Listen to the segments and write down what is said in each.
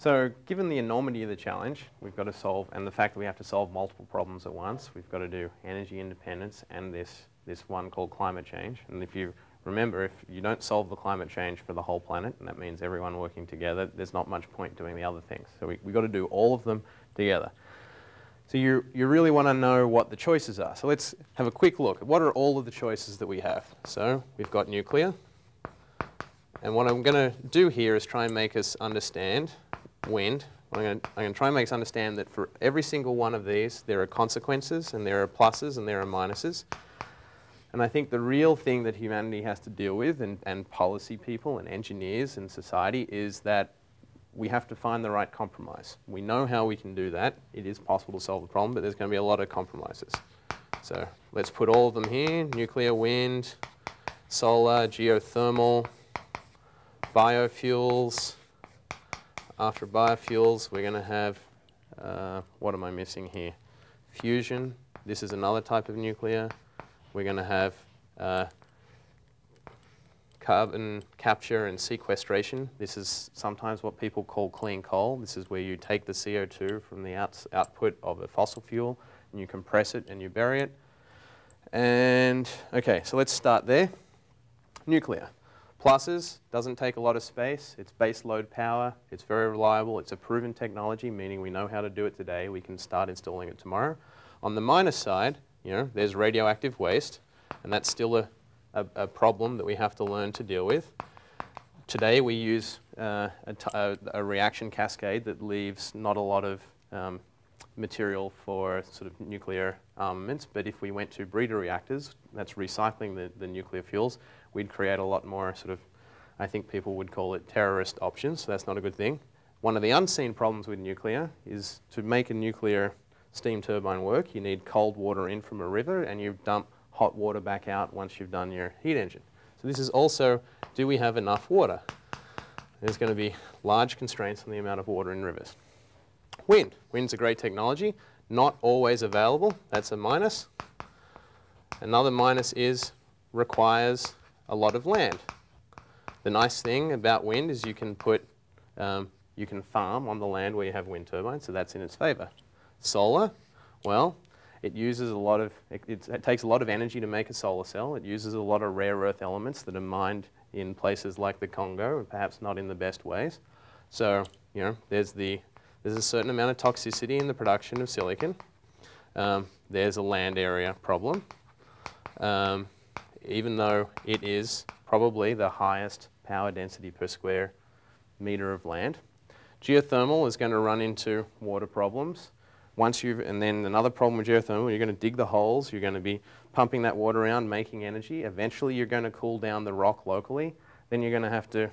So given the enormity of the challenge, we've got to solve, and the fact that we have to solve multiple problems at once, we've got to do energy independence and this, this one called climate change. And if you remember, if you don't solve the climate change for the whole planet, and that means everyone working together, there's not much point doing the other things. So we, we've got to do all of them together. So you, you really want to know what the choices are. So let's have a quick look. What are all of the choices that we have? So we've got nuclear. And what I'm going to do here is try and make us understand wind. I'm going, to, I'm going to try and make us understand that for every single one of these, there are consequences, and there are pluses, and there are minuses. And I think the real thing that humanity has to deal with, and, and policy people, and engineers, and society, is that we have to find the right compromise. We know how we can do that. It is possible to solve the problem, but there's going to be a lot of compromises. So let's put all of them here, nuclear, wind, solar, geothermal, biofuels, after biofuels, we're going to have, uh, what am I missing here? Fusion. This is another type of nuclear. We're going to have uh, carbon capture and sequestration. This is sometimes what people call clean coal. This is where you take the CO2 from the out output of a fossil fuel and you compress it and you bury it. And, okay, so let's start there. Nuclear. Pluses, doesn't take a lot of space. It's base load power. It's very reliable. It's a proven technology, meaning we know how to do it today. We can start installing it tomorrow. On the minus side, you know, there's radioactive waste, and that's still a, a, a problem that we have to learn to deal with. Today we use uh, a, reaction cascade that leaves not a lot of um, material for sort of nuclear armaments, but if we went to breeder reactors, that's recycling the, the nuclear fuels, we'd create a lot more sort of, I think people would call it terrorist options, so that's not a good thing. One of the unseen problems with nuclear is to make a nuclear steam turbine work, you need cold water in from a river and you dump hot water back out once you've done your heat engine. So this is also, do we have enough water? There's going to be large constraints on the amount of water in rivers. Wind. Wind's a great technology, not always available. That's a minus. Another minus is requires a lot of land. The nice thing about wind is you can put, um, you can farm on the land where you have wind turbines, so that's in its favor. Solar, well, it uses a lot of, it, it, takes a lot of energy to make a solar cell. It uses a lot of rare earth elements that are mined in places like the Congo, and perhaps not in the best ways. So, you know, there's the, there's a certain amount of toxicity in the production of silicon. Um, there's a land area problem. Um, even though it is probably the highest power density per square meter of land. Geothermal is going to run into water problems. Once you've, and then another problem with geothermal, you're going to dig the holes, you're going to be pumping that water around, making energy. Eventually you're going to cool down the rock locally. Then you're going to have to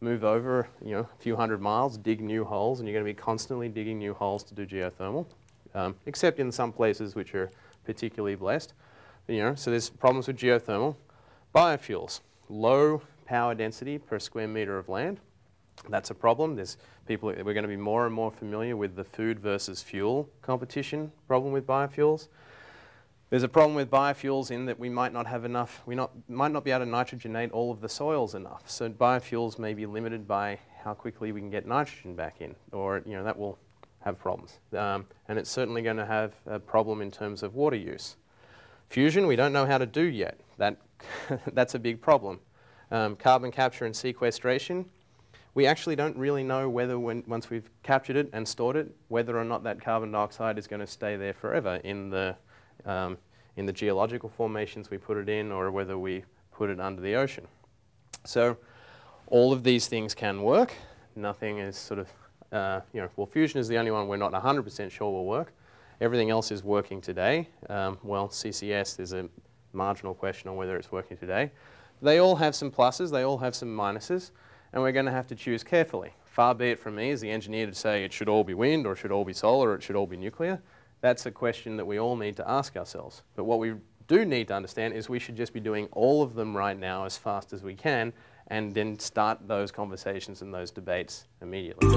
move over you know, a few hundred miles, dig new holes, and you're going to be constantly digging new holes to do geothermal, um, except in some places which are particularly blessed. You know, so there's problems with geothermal. Biofuels, low power density per square meter of land. That's a problem. There's people, we're going to be more and more familiar with the food versus fuel competition problem with biofuels. There's a problem with biofuels in that we might not have enough, we not, might not be able to nitrogenate all of the soils enough. So biofuels may be limited by how quickly we can get nitrogen back in, or you know, that will have problems. Um, and it's certainly going to have a problem in terms of water use. Fusion, we don't know how to do yet. That, that's a big problem. Um, carbon capture and sequestration, we actually don't really know whether when, once we've captured it and stored it, whether or not that carbon dioxide is going to stay there forever in the, um, in the geological formations we put it in or whether we put it under the ocean. So all of these things can work. Nothing is sort of, uh, you know, well, fusion is the only one we're not 100% sure will work. Everything else is working today. Um, well, CCS, there's a marginal question on whether it's working today. They all have some pluses, they all have some minuses, and we're going to have to choose carefully. Far be it from me as the engineer to say it should all be wind, or it should all be solar, or it should all be nuclear. That's a question that we all need to ask ourselves. But what we do need to understand is we should just be doing all of them right now as fast as we can, and then start those conversations and those debates immediately.